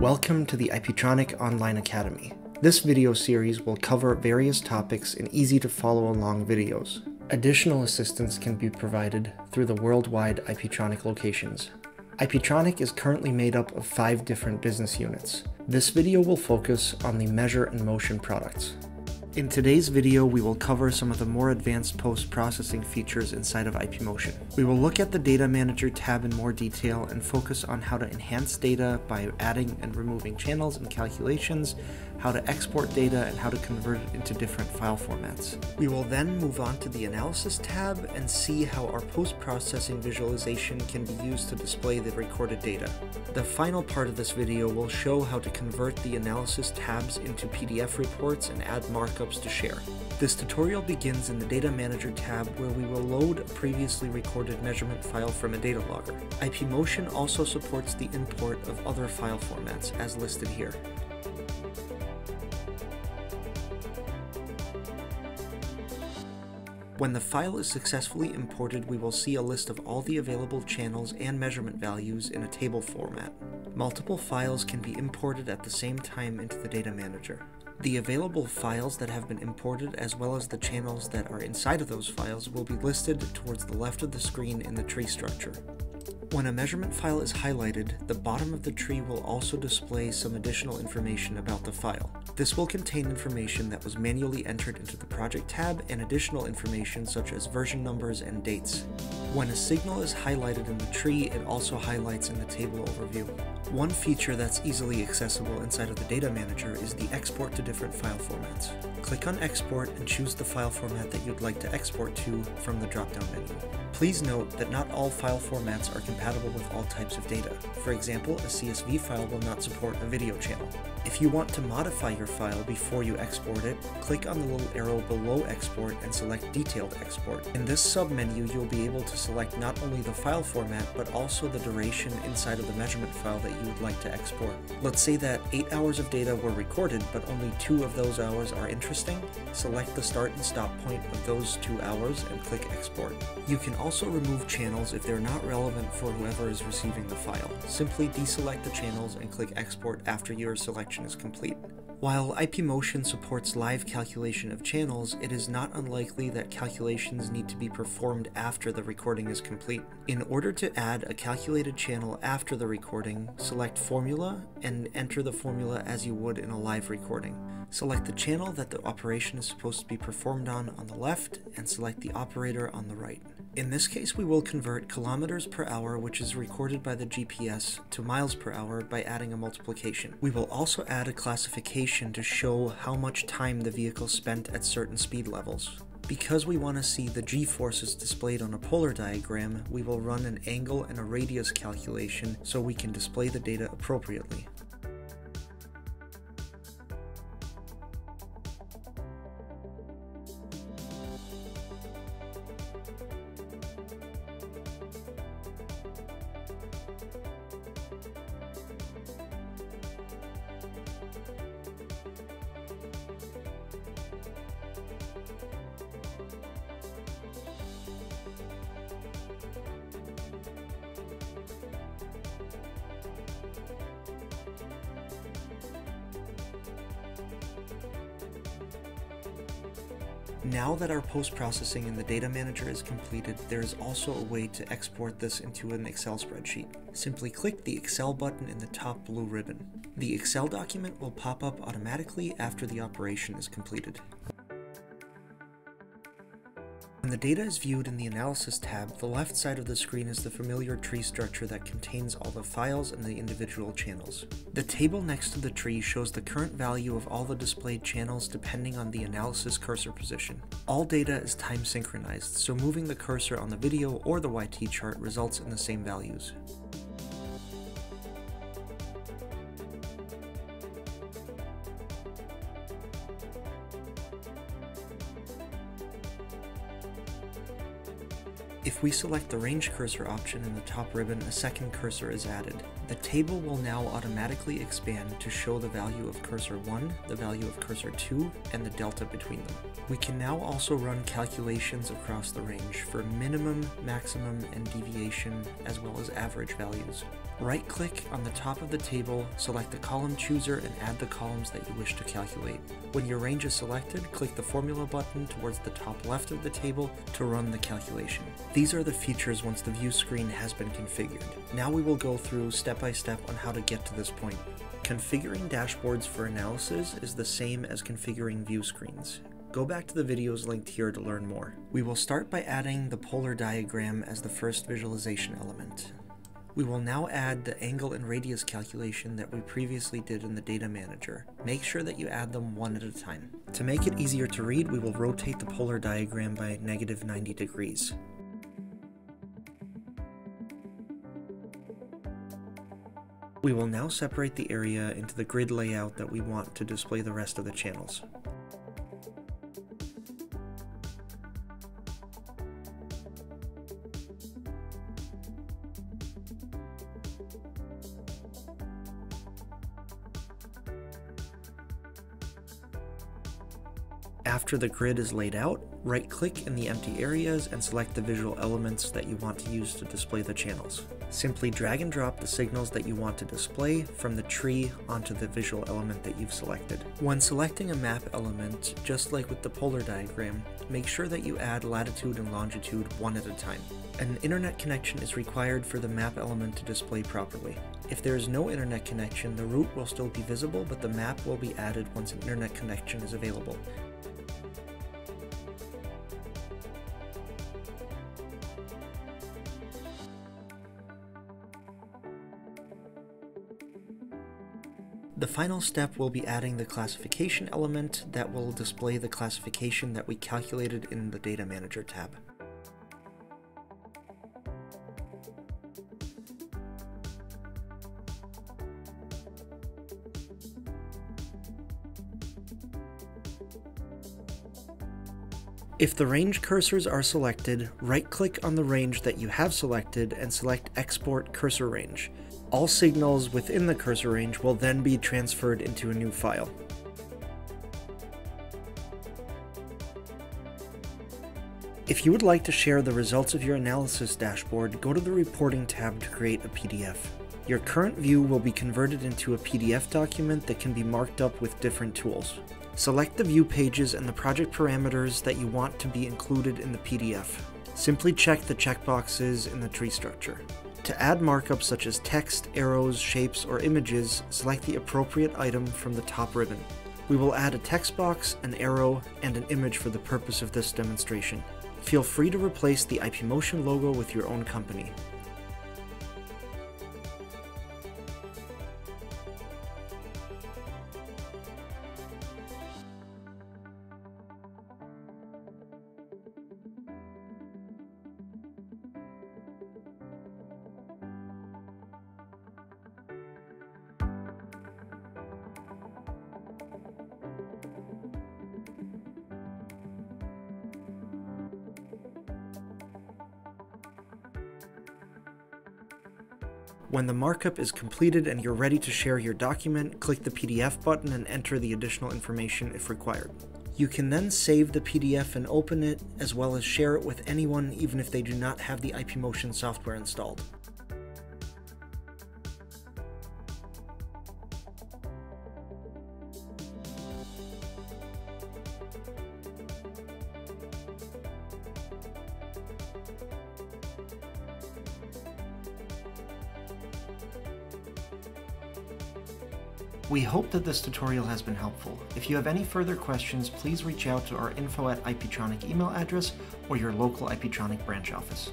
Welcome to the IPETRONIK Online Academy. This video series will cover various topics in easy to follow along videos. Additional assistance can be provided through the worldwide IPETRONIK locations. IPETRONIK is currently made up of five different business units. This video will focus on the Measure and Motion products. In today's video, we will cover some of the more advanced post-processing features inside of IPEmotion. We will look at the Data Manager tab in more detail and focus on how to enhance data by adding and removing channels and calculations, how to export data, and how to convert it into different file formats. We will then move on to the Analysis tab and see how our post-processing visualization can be used to display the recorded data. The final part of this video will show how to convert the Analysis tabs into PDF reports and add markups to share. This tutorial begins in the Data Manager tab where we will load a previously recorded measurement file from a data logger. IPEmotion also supports the import of other file formats as listed here. When the file is successfully imported, we will see a list of all the available channels and measurement values in a table format. Multiple files can be imported at the same time into the data manager. The available files that have been imported as well as the channels that are inside of those files will be listed towards the left of the screen in the tree structure. When a measurement file is highlighted, the bottom of the tree will also display some additional information about the file. This will contain information that was manually entered into the project tab and additional information such as version numbers and dates. When a signal is highlighted in the tree, it also highlights in the table overview. One feature that's easily accessible inside of the data manager is the export to different file formats. Click on export and choose the file format that you'd like to export to from the drop-down menu. Please note that not all file formats are compatible with all types of data. For example, a CSV file will not support a video channel. If you want to modify your file before you export it, click on the little arrow below export and select detailed export. In this submenu, you'll be able to select not only the file format, but also the duration inside of the measurement file that you would like to export. Let's say that 8 hours of data were recorded, but only 2 of those hours are interesting. Select the start and stop point of those 2 hours and click export. You can also remove channels if they're not relevant for whoever is receiving the file. Simply deselect the channels and click export after your selection is complete. While IPEmotion supports live calculation of channels, it is not unlikely that calculations need to be performed after the recording is complete. In order to add a calculated channel after the recording, select Formula and enter the formula as you would in a live recording. Select the channel that the operation is supposed to be performed on on the left and select the operator on the right. In this case, we will convert kilometers per hour, which is recorded by the GPS, to miles per hour by adding a multiplication. We will also add a classification to show how much time the vehicle spent at certain speed levels. Because we want to see the g-forces displayed on a polar diagram, we will run an angle and a radius calculation so we can display the data appropriately. Now that our post-processing in the data manager is completed, there is also a way to export this into an Excel spreadsheet. Simply click the Excel button in the top blue ribbon. The Excel document will pop up automatically after the operation is completed. When the data is viewed in the Analysis tab, the left side of the screen is the familiar tree structure that contains all the files and the individual channels. The table next to the tree shows the current value of all the displayed channels depending on the Analysis cursor position. All data is time synchronized, so moving the cursor on the video or the YT chart results in the same values. If we select the range cursor option in the top ribbon, a second cursor is added. The table will now automatically expand to show the value of cursor 1, the value of cursor 2, and the delta between them. We can now also run calculations across the range for minimum, maximum, and deviation, as well as average values. Right-click on the top of the table, select the column chooser, and add the columns that you wish to calculate. When your range is selected, click the Formula button towards the top left of the table to run the calculation. These are the features once the view screen has been configured. Now we will go through step by step on how to get to this point. Configuring dashboards for analysis is the same as configuring view screens. Go back to the videos linked here to learn more. We will start by adding the polar diagram as the first visualization element. We will now add the angle and radius calculation that we previously did in the data manager. Make sure that you add them one at a time. To make it easier to read, we will rotate the polar diagram by negative 90 degrees. We will now separate the area into the grid layout that we want to display the rest of the channels. After the grid is laid out, right-click in the empty areas and select the visual elements that you want to use to display the channels. Simply drag and drop the signals that you want to display from the tree onto the visual element that you've selected. When selecting a map element, just like with the polar diagram, make sure that you add latitude and longitude one at a time. An internet connection is required for the map element to display properly. If there is no internet connection, the route will still be visible, but the map will be added once an internet connection is available. The final step will be adding the classification element that will display the classification that we calculated in the Data Manager tab. If the range cursors are selected, right-click on the range that you have selected and select Export Cursor Range. All signals within the cursor range will then be transferred into a new file. If you would like to share the results of your analysis dashboard, go to the Reporting tab to create a PDF. Your current view will be converted into a PDF document that can be marked up with different tools. Select the view pages and the project parameters that you want to be included in the PDF. Simply check the checkboxes in the tree structure. To add markups such as text, arrows, shapes, or images, select the appropriate item from the top ribbon. We will add a text box, an arrow, and an image for the purpose of this demonstration. Feel free to replace the IPEmotion logo with your own company. When the markup is completed and you're ready to share your document, click the PDF button and enter the additional information if required. You can then save the PDF and open it, as well as share it with anyone even if they do not have the IPEmotion software installed. We hope that this tutorial has been helpful. If you have any further questions, please reach out to our info at IPETRONIK email address or your local IPETRONIK branch office.